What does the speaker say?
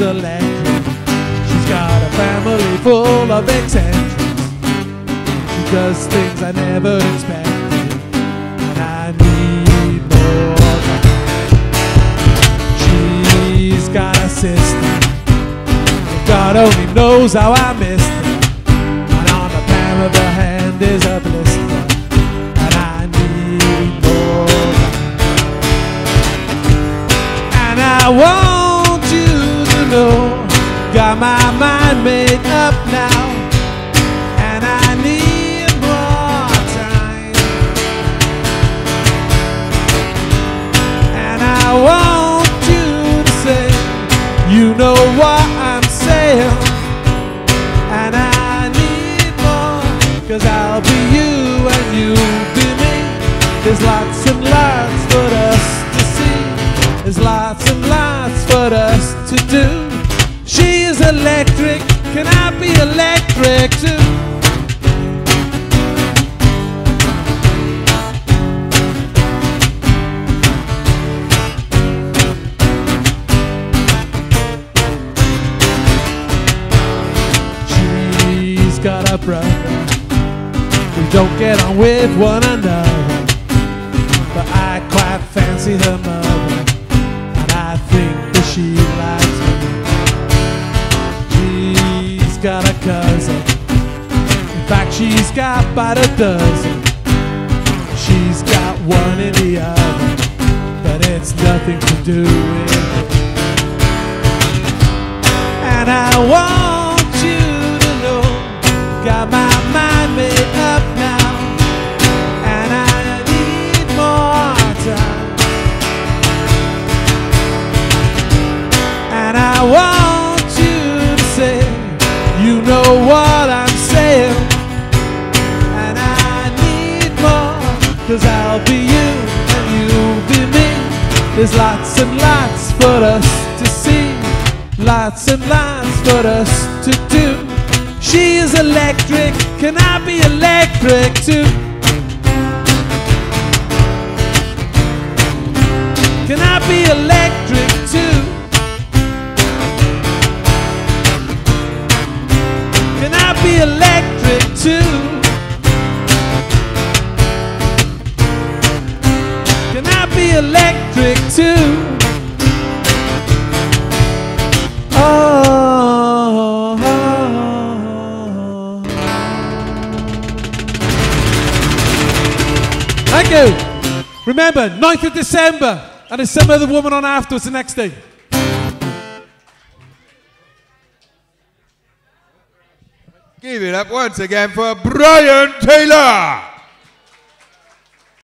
electric. She's got a family full of eccentrics. She does things I never expected, and I need more. She's got a sister. God only knows how I missed her. And on the palm of her hand is got my mind made up now, and I need more time. And I want you to say, you know what I'm saying, and I need more, cause I'll be you and you'll be me. There's lots and lots for us to see. There's lots and can I be electric too? She's got a brother. We don't get on with one another. But I quite fancy her mother. She's got about a dozen. She's got one in the oven. But it's nothing to do with it. And I want you to know, got my mind made up now, and I need more time. And I want cause I'll be you and you'll be me. There's lots and lots for us to see, lots and lots for us to do. She is electric, can I be electric too? Oh, oh, oh. Thank you. Remember, 9th of December, and there's some other woman on afterwards the next day. Give it up once again for Brian Taylor.